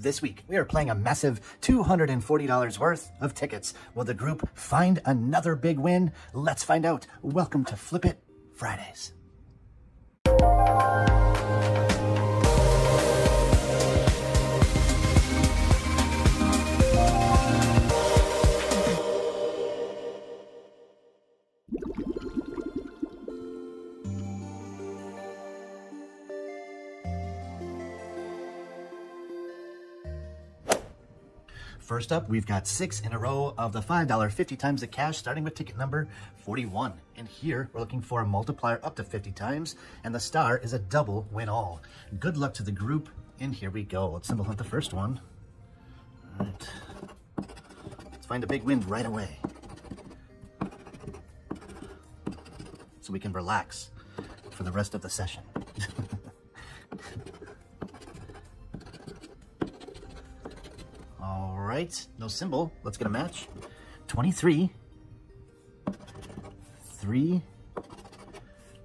This week, we are playing a massive $240 worth of tickets. Will the group find another big win? Let's find out. Welcome to Flip It Fridays. First up, we've got six in a row of the $5 50 times the cash, starting with ticket number 41. And here, we're looking for a multiplier up to 50 times, and the star is a double win all. Good luck to the group, and here we go. Let's symbol hunt the first one. All right. Let's find a big win right away. So we can relax for the rest of the session. All right, no symbol. Let's get a match. 23, 3,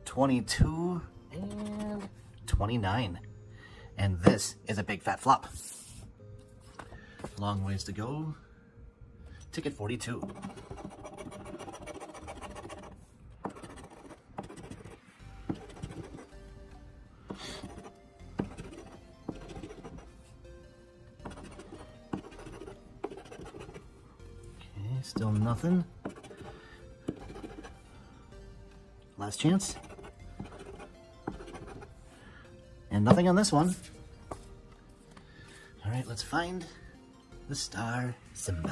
22, and 29. And this is a big fat flop. Long ways to go. Ticket 42. Still nothing. Last chance. And nothing on this one. All right, let's find the star symbol.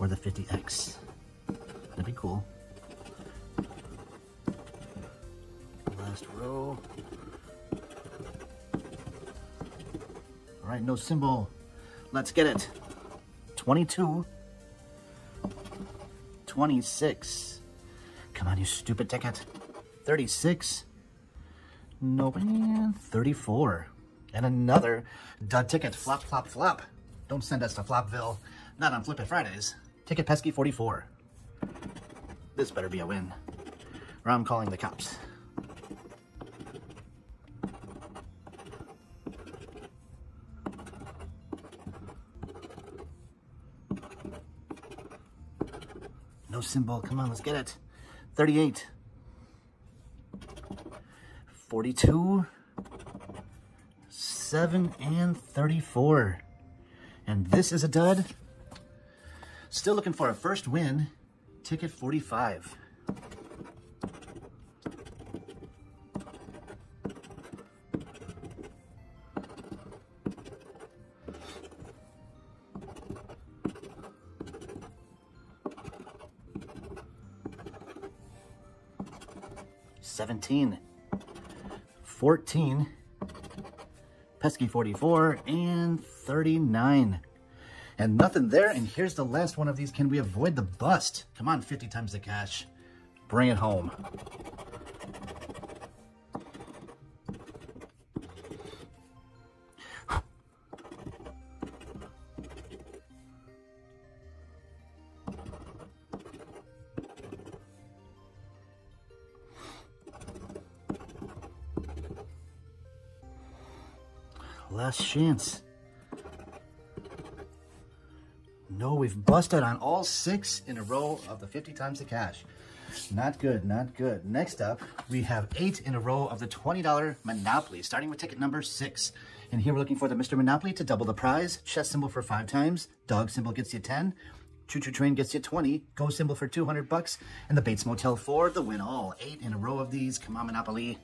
Or the 50X. That'd be cool. Last row. All right, no symbol. Let's get it. 22. 26. Come on, you stupid ticket. 36. Nope. And 34. And another dud ticket. Flop, flop, flop. Don't send us to Flopville. Not on Flip It Fridays. Ticket pesky 44. This better be a win. Or I'm calling the cops. Symbol. Come on, let's get it. 38. 42. 7 and 34. And this is a dud. Still looking for a first win. Ticket 45. Seventeen. Fourteen. Pesky 44 and 39. And nothing there. And here's the last one of these. Can we avoid the bust? Come on, 50 times the cash. Bring it home. Last chance. No, we've busted on all six in a row of the 50 times the cash. Not good, not good. Next up, we have eight in a row of the $20 Monopoly, starting with ticket number six. And here we're looking for the Mr. Monopoly to double the prize. Chest symbol for five times. Dog symbol gets you 10. Choo-choo train gets you 20. Go symbol for 200 bucks. And the Bates Motel 4, the win all. Eight in a row of these. Come on, Monopoly.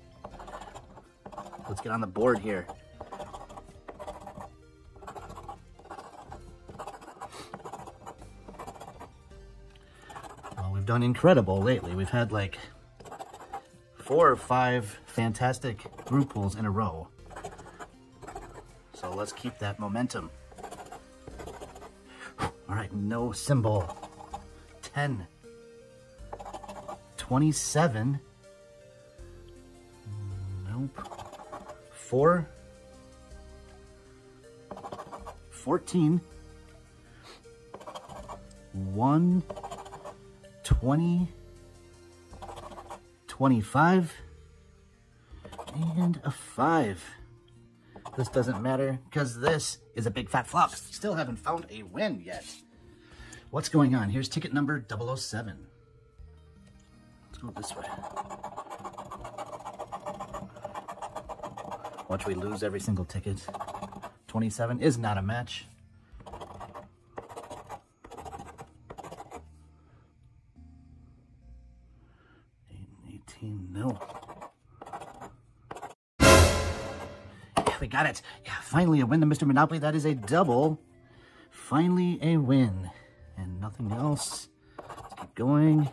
Let's get on the board here. We've done incredible lately. We've had like four or five fantastic group pulls in a row. So let's keep that momentum. All right, no symbol. 10. 27. Nope. 4. 14. 1. 20. 25. And a five. This doesn't matter because this is a big fat flop. Still haven't found a win yet. What's going on? Here's ticket number 007. Let's go this way. Watch we lose every single ticket. 27 is not a match. 18, no. Yeah, we got it. Yeah, finally a win to Mr. Monopoly. That is a double. Finally a win. And nothing else. Let's keep going.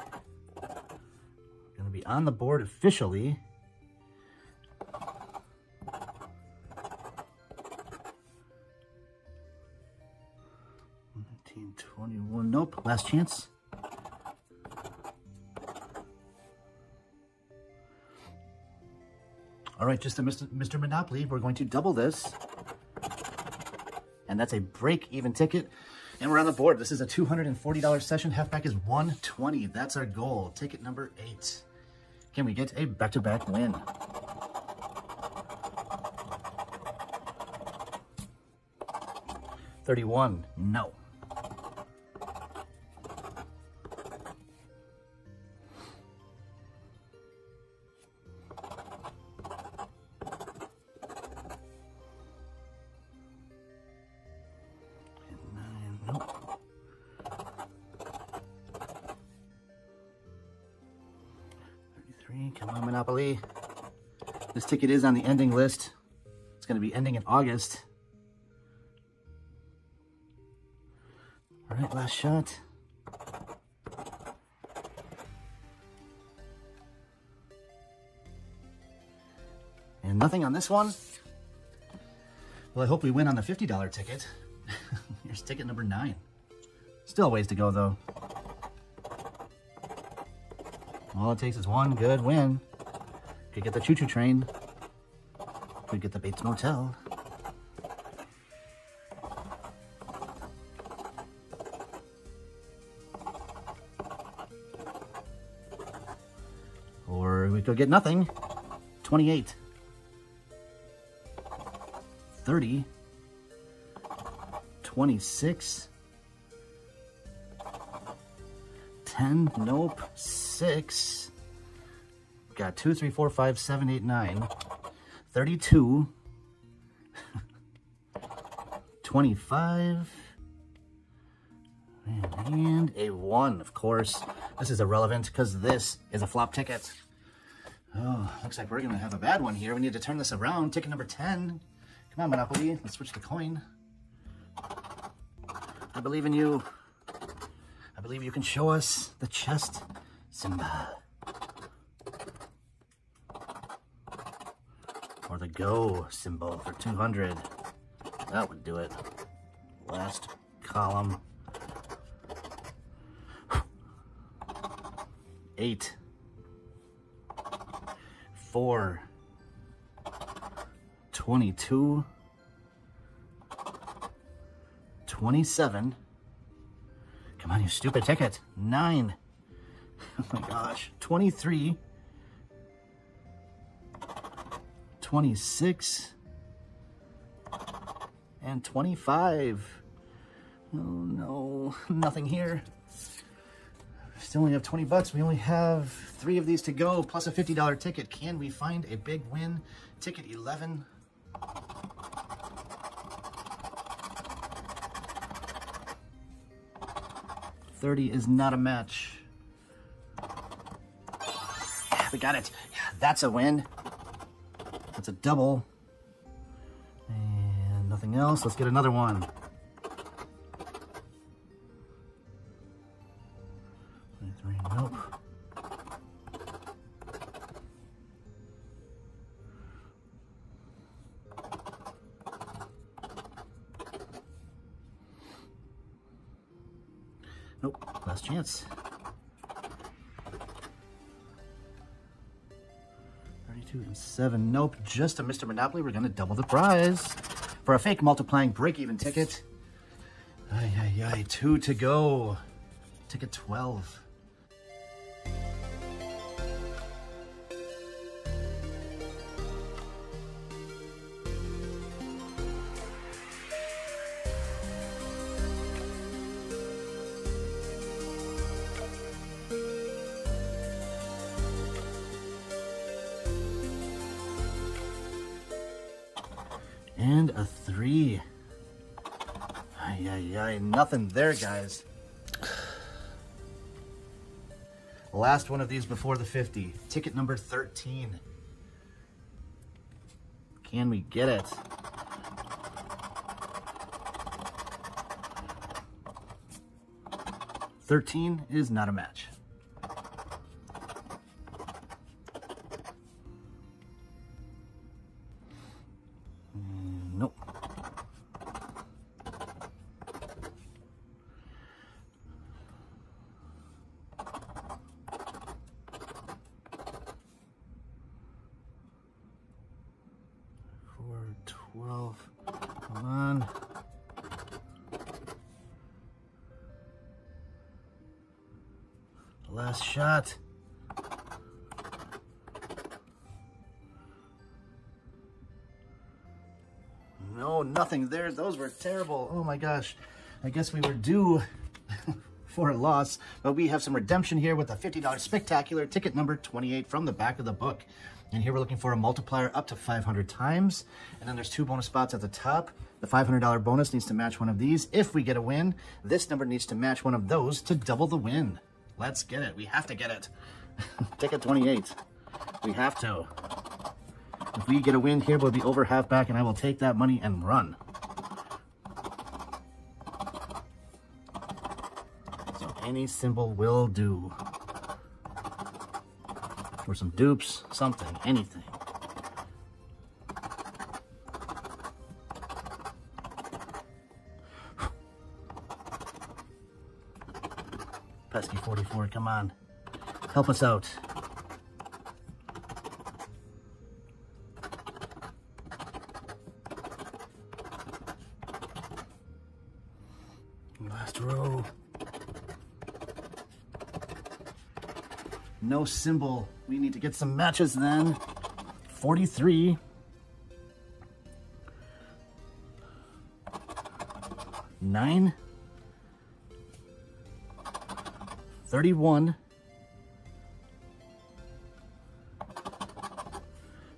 Gonna be on the board officially. Nineteen twenty-one. Nope. Last chance. All right, just a Mr. Mr. Monopoly. We're going to double this. And that's a break-even ticket. And we're on the board. This is a $240 session. Halfback is 120. That's our goal. Ticket number eight. Can we get a back-to-back -back win? Thirty-one. No. Monopoly. This ticket is on the ending list. It's going to be ending in August. All right, last shot. And nothing on this one. Well, I hope we win on the $50 ticket. Here's ticket number nine. Still ways to go, though. All it takes is one good win. Could get the choo-choo train. Could get the Bates Motel. Or we could get nothing. 28. 30. 26. 10. Nope six. Got two, three, four, five, seven, eight, nine. 32. 25. And a one, of course. This is irrelevant because this is a flop ticket. Oh, looks like we're going to have a bad one here. We need to turn this around. Ticket number 10. Come on, Monopoly. Let's switch the coin. I believe in you. I believe you can show us the chest symbol. Or the go symbol for 200. That would do it. Last column. Eight. Four. 22. 27. Come on, you stupid ticket. Nine. Oh my gosh. 23. 26. And 25. Oh no, nothing here. Still only have 20 bucks. We only have three of these to go, plus a $50 ticket. Can we find a big win? Ticket 11. Thirty is not a match. We got it. Yeah, that's a win. That's a double. And nothing else. Let's get another one. Nope. Nope, last chance. 32 and 7. Nope, just a Mr. Monopoly. We're going to double the prize for a fake multiplying break-even ticket. Ay, ay, ay. Two to go. Ticket 12. And a three. Ay, ay, nothing there, guys. Last one of these before the 50. Ticket number 13. Can we get it? Thirteen is not a match. Last shot. No, nothing there. Those were terrible. Oh my gosh. I guess we were due for a loss, but we have some redemption here with a $50 spectacular ticket number 28 from the back of the book. And here we're looking for a multiplier up to 500 times. And then there's two bonus spots at the top. The $500 bonus needs to match one of these. If we get a win, this number needs to match one of those to double the win. Let's get it. We have to get it. Ticket 28. We have to. If we get a win here, we'll be over half back and I will take that money and run. So any symbol will do. Or some dupes, something, anything. Pesky 44, come on. Help us out. Last row. No symbol. We need to get some matches then. 43. Nine. 31.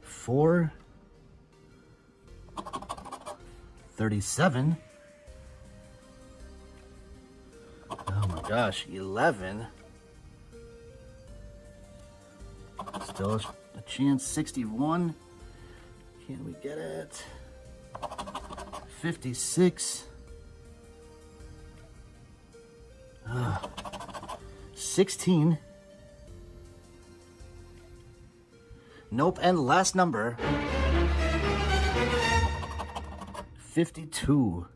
4. 37. Oh my gosh, 11. Still a chance, 61. Can we get it? 56. Ah. 16. Nope, and last number. 52.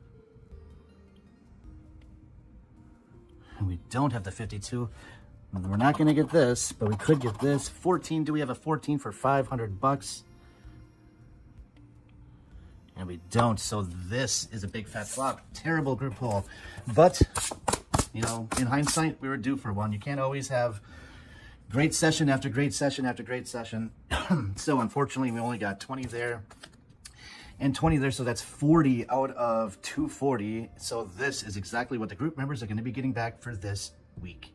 And we don't have the 52. We're not going to get this, but we could get this. 14. Do we have a 14 for 500 bucks? And we don't. So this is a big fat flop. Terrible group pull. But, you know, in hindsight, we were due for one. You can't always have great session after great session after great session. so unfortunately, we only got 20 there and 20 there. So that's 40 out of 240. So this is exactly what the group members are going to be getting back for this week.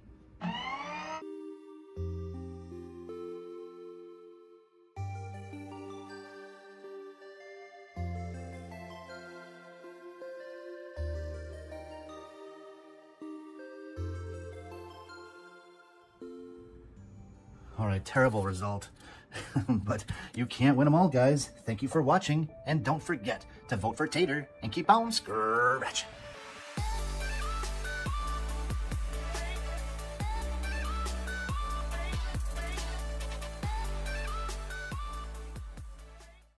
All right, terrible result. but you can't win them all, guys. Thank you for watching, and don't forget to vote for Tater and keep on scratching.